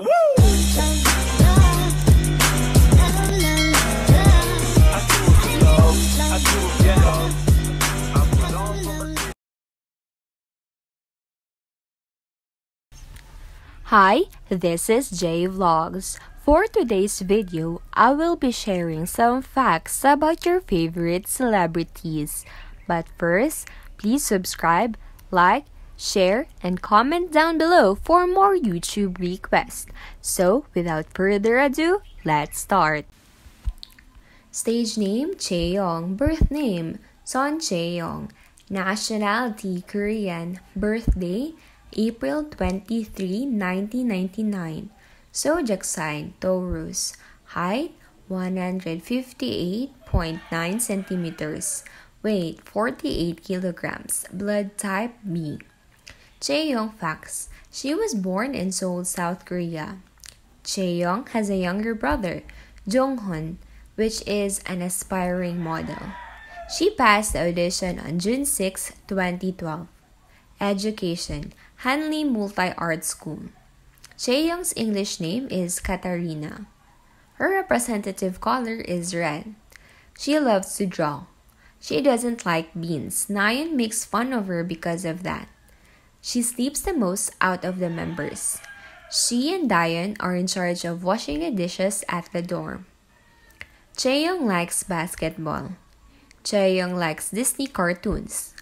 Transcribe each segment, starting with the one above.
Hi, this is Jay Vlogs. For today's video, I will be sharing some facts about your favorite celebrities. But first, please subscribe, like, share, and comment down below for more YouTube requests. So, without further ado, let's start. Stage name Chaeyoung, birth name Son Chaeyoung, nationality Korean, birthday April 23, 1999. Zodiac sign Taurus. Height 158.9 centimeters. Weight 48 kilograms. Blood type B. Chaeyoung facts. She was born in Seoul, South Korea. Chaeyoung has a younger brother, Jonghun, which is an aspiring model. She passed the audition on June 6, 2012. Education Hanlim Multi Art School. Chaeyoung's English name is Katarina. Her representative color is red. She loves to draw. She doesn't like beans. Nayeon makes fun of her because of that. She sleeps the most out of the members. She and Dahyun are in charge of washing the dishes at the dorm. Chaeyoung likes basketball. Chaeyoung likes Disney cartoons.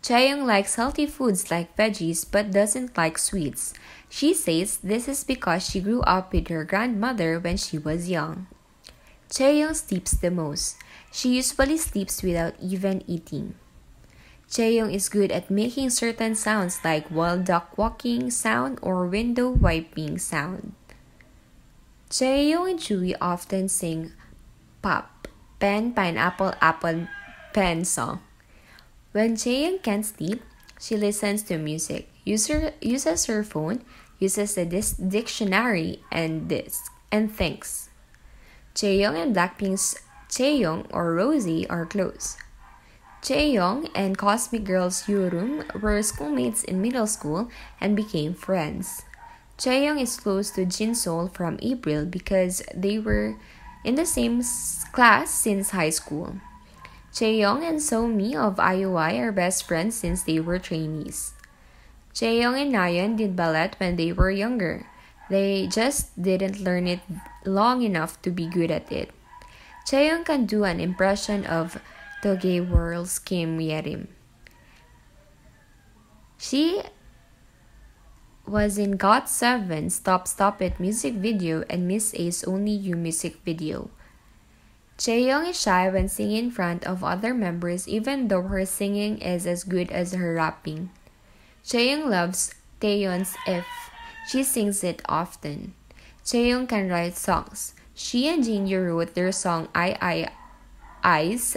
Chaeyoung likes healthy foods like veggies but doesn't like sweets. She says this is because she grew up with her grandmother when she was young. Chaeyoung sleeps the most. She usually sleeps without even eating. Chaeyoung is good at making certain sounds like wild duck walking sound or window wiping sound. Chaeyoung and Tzuyu often sing pop, pen, pineapple, apple, pen song. When Chaeyoung can't sleep, she listens to music, user, uses her phone, uses the dictionary and this, and thinks. Chaeyoung and Blackpink's Chaeyoung or Rosie are close. Chaeyoung and Cosmic Girls Yeoreum were schoolmates in middle school and became friends. Chaeyoung is close to Jinsol from April because they were in the same class since high school. Chaeyoung and So-mi of IOI are best friends since they were trainees. Chaeyoung and Nayeon did ballet when they were younger. They just didn't learn it long enough to be good at it. Chaeyoung can do an impression of the gay world's Kim Yerim. She was in GOT7's Stop Stop It music video and Miss A's Only You music video. Chaeyoung is shy when singing in front of other members even though her singing is as good as her rapping. Chaeyoung loves Taeyeon's If. She sings it often. Chaeyoung can write songs. She and Jin wrote their song I I Eyes.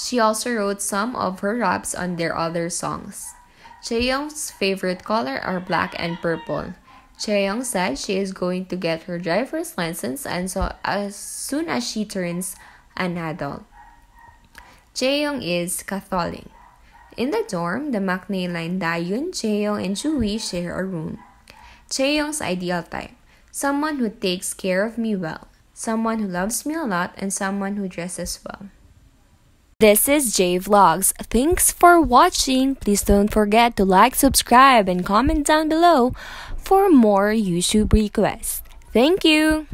She also wrote some of her raps on their other songs. Chaeyoung's favorite color are black and purple. Chaeyoung said she is going to get her driver's license and so as soon as she turns an adult. Chaeyoung is Catholic. In the dorm, the maknae line Dahyun, Chaeyoung, and Tzuyu share a room. Chaeyoung's ideal type someone who takes care of me well, someone who loves me a lot, and someone who dresses well. This is J Vlogs. Thanks for watching. Please don't forget to like, subscribe, and comment down below for more YouTube requests. Thank you.